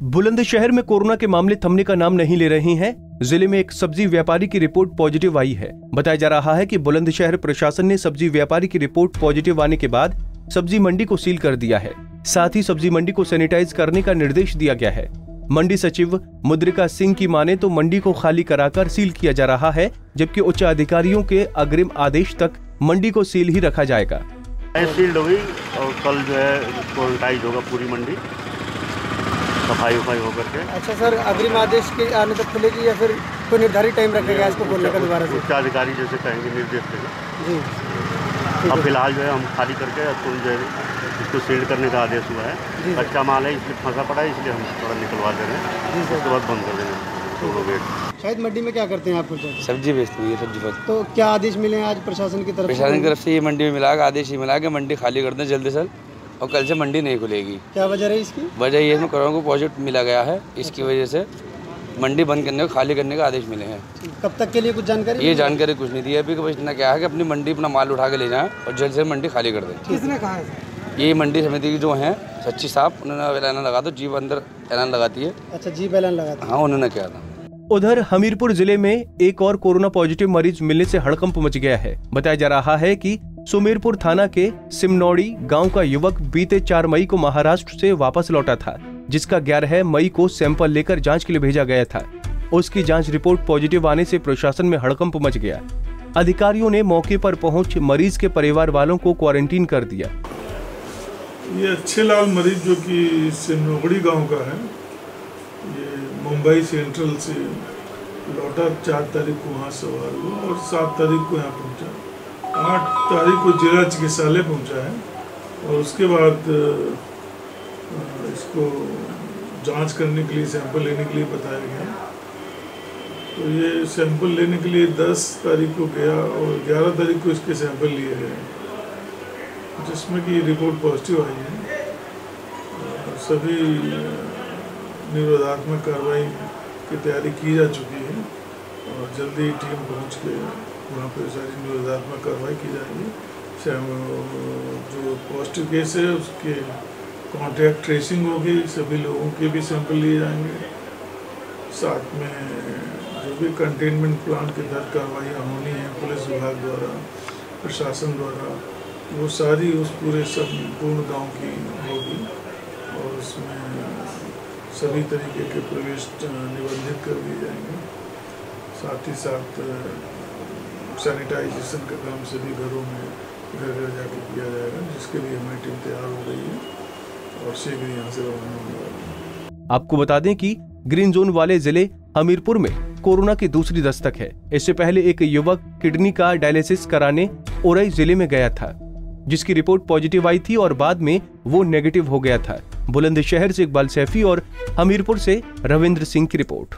बुलंदशहर में कोरोना के मामले थमने का नाम नहीं ले रहे हैं। ज़िले में एक सब्ज़ी व्यापारी की रिपोर्ट पॉजिटिव आई है। बताया जा रहा है कि बुलंदशहर प्रशासन ने सब्ज़ी व्यापारी की रिपोर्ट पॉजिटिव आने के बाद सब्ज़ी मंडी को सील कर दिया है। साथ ही सब्ज़ी मंडी को सैनिटाइज करने का निर्देश दिया गया है। मंडी सचिव मुद्रिका सिंह की माने तो मंडी को खाली कराकर सील किया जा रहा है, जबकि उच्च अधिकारियों के अग्रिम आदेश तक मंडी को सील ही रखा जाएगा। सील्ड हो गई और कल जो है होगा पूरी मंडी। सफ़ाई वफाई होकर के। अच्छा सर अग्रिम आदेश के आने तक खुलेगी या फिर कोई निर्धारित टाइम रखेगा इसको खोलने का दोबारा से? उच्च अधिकारी जैसे कहेंगे निर्देश देंगे। जी। अब फ़िलहाल जो है हम खाली करके तुम जो है इसको सील्ड करने का आदेश हुआ है। कच्चा माल है इसलिए फंसा पड़ा है इसलिए हम थोड़ा निकलवा दे रहे हैं। जी उसके बाद बंद कर देंगे दोनों गेट। शायद मंडी में क्या करते हैं आप कुछ? सब्ज़ी बेचती है सब्ज़ी फल। तो क्या आदेश मिले हैं आज प्रशासन की तरफ़ प्रशासन की तरफ़ से ये मंडी में मिला आदेश ही मिला के मंडी खाली कर दें जल्दी से और कल से मंडी नहीं खुलेगी। क्या वजह रही इसकी? वजह ये है इसमें कोरोना को पॉजिटिव मिला गया है। इसकी वजह से मंडी बंद करने को खाली करने का आदेश मिले हैं। कब तक के लिए कुछ जानकारी? ये जानकारी कुछ नहीं दी है। अभी बस इतना क्या है कि अपनी मंडी अपना माल उठा के ले जाएँ और जल्द से मंडी खाली कर दें। किसने कहा है? ये मंडी समिति की जो हैं सच्ची साहब उन्होंने ऐलान लगा दो जीव अंदर ऐलान लगाती है। अच्छा जी बैलन लगा था हाँ उन्होंने क्या था। उधर हमीरपुर ज़िले में एक और कोरोना पॉजिटिव मरीज़ मिलने से हड़कंप मच गया है। बताया जा रहा है कि सुमेरपुर थाना के सिमनौड़ी गाँव का युवक बीते चार मई को महाराष्ट्र से वापस लौटा था, जिसका ग्यारह मई को सैंपल लेकर जाँच के लिए भेजा गया था। उसकी जाँच रिपोर्ट पॉजिटिव आने से प्रशासन में हड़कंप मच गया। अधिकारियों ने मौके पर पहुँच मरीज़ के परिवार वालों को क्वारंटीन कर दिया। ये अच्छे लाल मरीज़ जो कि सिमनोगड़ी गाँव का है, ये मुंबई सेंट्रल से लौटा, चार तारीख को वहाँ सवार हुआ और सात तारीख को यहाँ पहुँचा। आठ तारीख को जिला चिकित्सालय पहुँचा है और उसके बाद इसको जाँच करने के लिए, सैंपल लेने के लिए बताया गया तो ये सैंपल लेने के लिए दस तारीख को गया और ग्यारह तारीख को इसके सैंपल लिए गए जिसमें कि रिपोर्ट पॉजिटिव आई है। सभी निरोधात्मक कार्रवाई की तैयारी की जा चुकी है और जल्दी टीम पहुँच के वहाँ पर सारी निरोधात्मक कार्रवाई की जाएगी। जो पॉजिटिव केस है, उसके कॉन्टैक्ट ट्रेसिंग होगी, सभी लोगों के भी सैंपल लिए जाएँगे। साथ में, जो भी कंटेनमेंट प्लान के तहत कार्रवाइयाँ होनी है, पुलिस विभाग द्वारा, प्रशासन द्वारा, वो सारी उस पूरे संपूर्ण गाँव की होगी। और उसमें सभी तरीके के प्रवेश निबंधित कर दिए जाएँगे। साथ ही साथ सैनिटाइजेशन का काम सभी घरों में घर घर जाके किया जाएगा, जिसके लिए हमारी टीम तैयार हो गई है और शीघ्र यहाँ से रवाना होने वाली है। आपको बता दें कि ग्रीन जोन वाले ज़िले हमीरपुर में कोरोना की दूसरी दस्तक है। इससे पहले एक युवक किडनी का डायलिसिस कराने ओरई ज़िले में गया था, जिसकी रिपोर्ट पॉजिटिव आई थी और बाद में वो नेगेटिव हो गया था। बुलंदशहर से इकबाल सैफी और हमीरपुर से रविंद्र सिंह की रिपोर्ट।